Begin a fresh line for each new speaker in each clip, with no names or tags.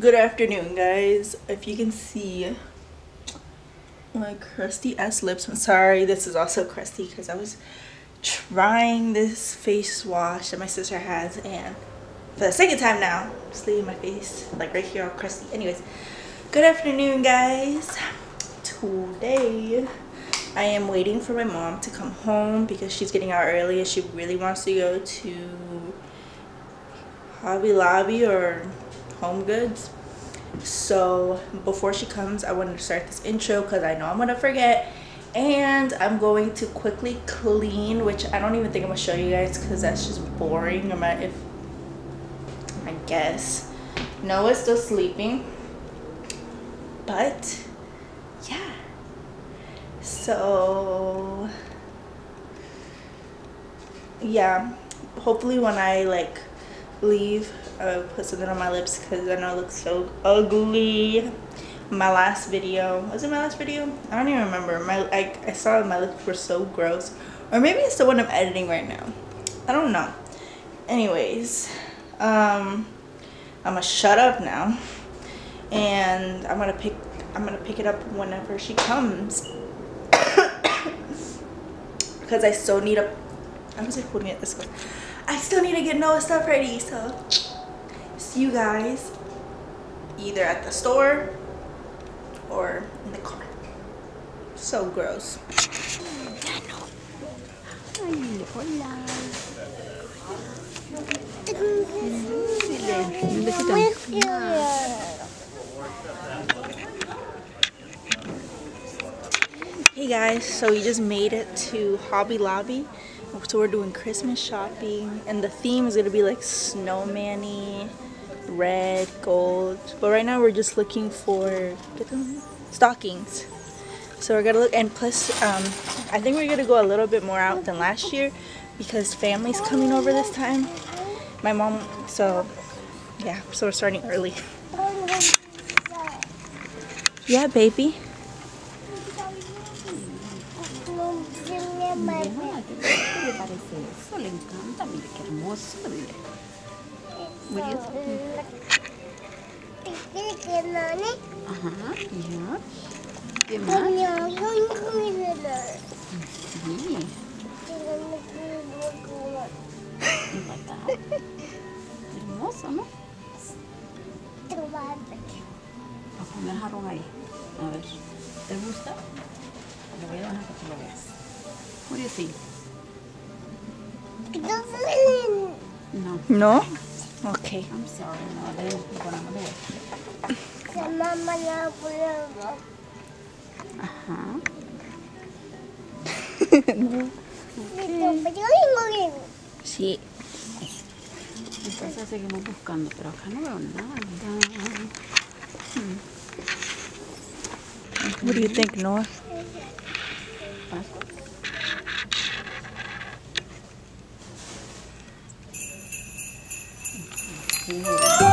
Good afternoon, guys. If you can see my crusty ass lips, I'm sorry this is also crusty because I was trying this face wash that my sister has and for the second time now, just leaving my face like right here all crusty. Anyways, good afternoon, guys. Today, I am waiting for my mom to come home because she's getting out early and she really wants to go to Hobby Lobby or Home Goods. So before she comes, I wanted to start this intro because I know I'm gonna forget. And I'm going to quickly clean, which I don't even think I'm gonna show you guys because that's just boring. I'm if I guess Noah's still sleeping, but yeah. So yeah, hopefully when I like leave. Uh, put something on my lips because I know it looks so ugly. My last video was it my last video? I don't even remember. My I, I saw my lips were so gross. Or maybe it's the one I'm editing right now. I don't know. Anyways um I'm gonna shut up now. And I'm gonna pick I'm gonna pick it up whenever she comes. Because I still need a I was like holding it this way I still need to get Noah stuff ready so see you guys either at the store or in the car. So gross. Hey guys, so we just made it to Hobby Lobby. So we're doing Christmas shopping and the theme is gonna be like snowman-y red, gold. But right now we're just looking for stockings. So we're gonna look, and plus, um, I think we're gonna go a little bit more out than last year because family's coming over this time. My mom, so yeah, so we're starting early. Yeah, baby.
mamá.
¿qué, le parece eso? Le encanta, mire qué hermoso. Mire.
Muy bien.
Ajá, ya. ¿Qué más? Sí. Hermoso, ¿no? A poner jarrón ahí. A ver. ¿Te gusta? Lo voy a dejar para que lo veas. What do you think? No.
No? Okay.
I'm sorry. No, they don't do it. Ajá.
Sí.
Entonces seguimos buscando, pero acá no veo nada.
What do you think, Noah? Alright,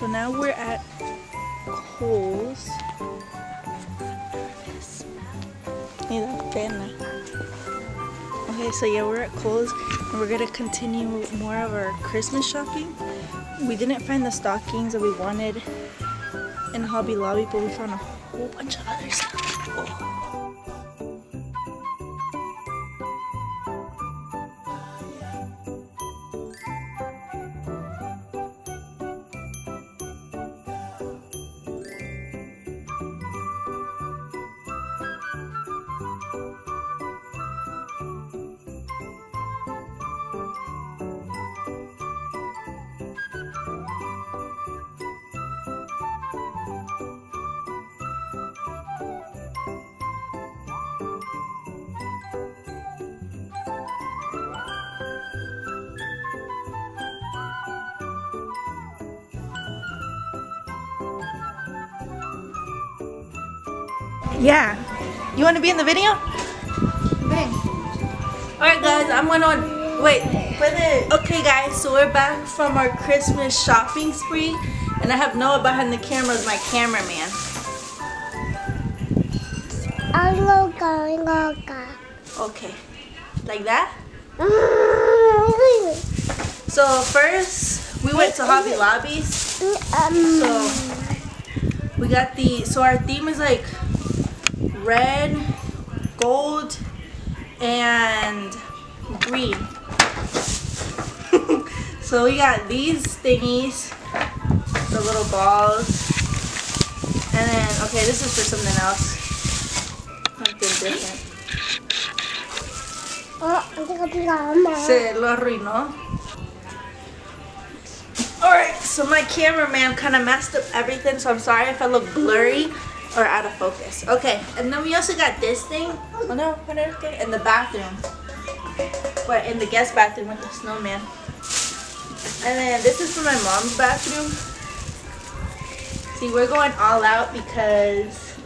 so now we're at Kohl's. Pena. Okay, so yeah, we're at Kohl's and we're gonna continue more of our Christmas shopping. We didn't find the stockings that we wanted in Hobby Lobby, but we found a whole bunch of other stuff. Oh. Yeah. You want to be in the video? Bang. Alright guys, I'm gonna wait okay guys, so we're back from our Christmas shopping spree and I have Noah behind the camera as my cameraman. Okay. Like that? So first we went to Hobby Lobbies. So we got the so our theme is like red, gold, and green. so we got these thingies, the little balls. And then, okay, this is for something else. Something different. Se lo arruinó. Alright, so my cameraman kind of messed up everything, so I'm sorry if I look blurry or out of focus. Okay, and then we also got this thing. Oh no, what? In the bathroom. But in the guest bathroom with the snowman. And then this is for my mom's bathroom. See, we're going all out because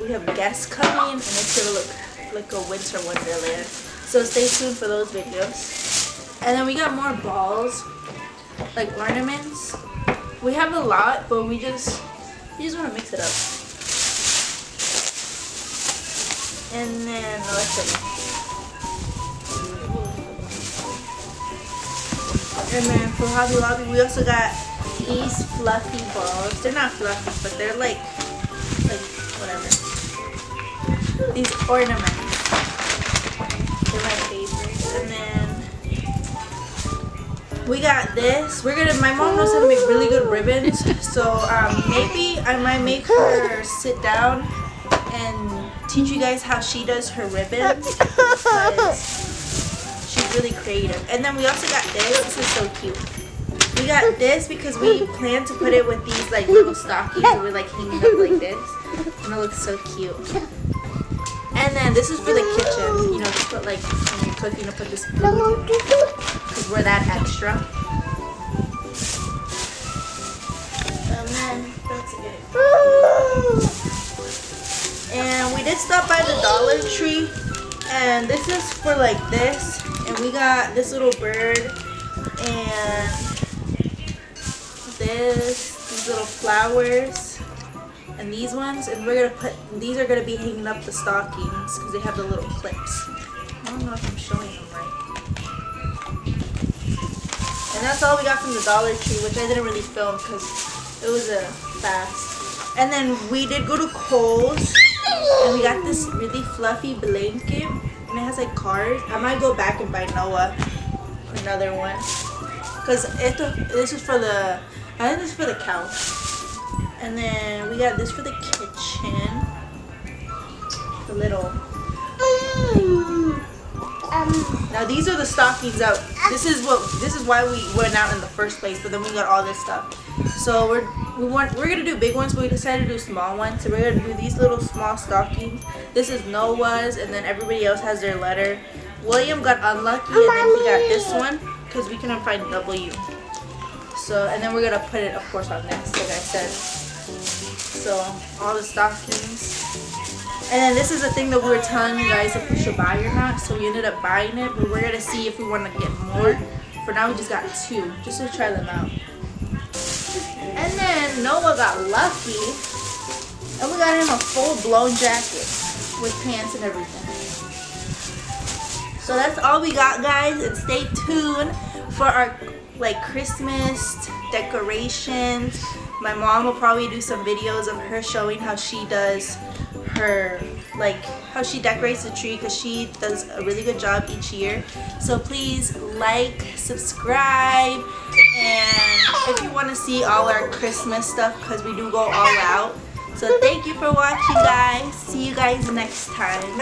we have guests coming and it's gonna look like a winter wonderland. So stay tuned for those videos. And then we got more balls, like ornaments. We have a lot, but we just we just want to mix it up. And then let's. And then for Hobby Lobby, we also got these fluffy balls. They're not fluffy, but they're like, like whatever. These ornaments. They're my favorite. And then we got this. We're gonna. My mom knows how to make really good ribbons, so um, maybe I might make her sit down teach you guys how she does her ribbons she's really creative. And then we also got this. This is so cute. We got this because we plan to put it with these like little stockings and we're like hanging up like this. And it looks so cute. And then this is for the kitchen. You know, to put like when you're cooking to put this. Because we're that extra. By the Dollar Tree. And this is for like this. And we got this little bird. And this. These little flowers. And these ones. And we're to put, these are to be hanging up the stockings. Because they have the little clips. I don't know if I'm showing them right. And that's all we got from the Dollar Tree. Which I didn't really film because it was a fast. And then we did go to Kohl's. And we got this really fluffy blanket. And it has like cars. I might go back and buy Noah another one. Because it's this is for the, I think this is for the couch. And then we got this for the kitchen. The little. Um, now these are the stockings out. This is what this is why we went out in the first place. But then we got all this stuff. So we're we want we're gonna do big ones, but we decided to do small ones. So we're gonna do these little small stockings. This is Noah's, and then everybody else has their letter. William got unlucky, and then he got this one because we couldn't find W. So and then we're gonna put it, of course, on next, like I said. So all the stockings. And then this is the thing that we were telling you guys if we should buy or not. So we ended up buying it, but we're gonna see if we want to get more. For now, we just got two, just to try them out. And then Noah got lucky, and we got him a full-blown jacket with pants and everything. So that's all we got, guys. And stay tuned for our like Christmas decorations. My mom will probably do some videos of her showing how she does her like how she decorates the tree because she does a really good job each year. So please like subscribe and if you want to see all our christmas stuff because we do go all out. So thank you for watching guys. See you guys next time